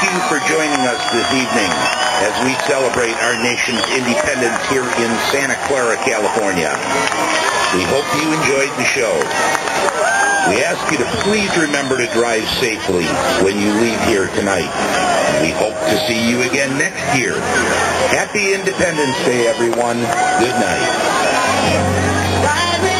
Thank you for joining us this evening as we celebrate our nation's independence here in Santa Clara, California. We hope you enjoyed the show. We ask you to please remember to drive safely when you leave here tonight. We hope to see you again next year. Happy Independence Day, everyone. Good night.